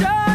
show.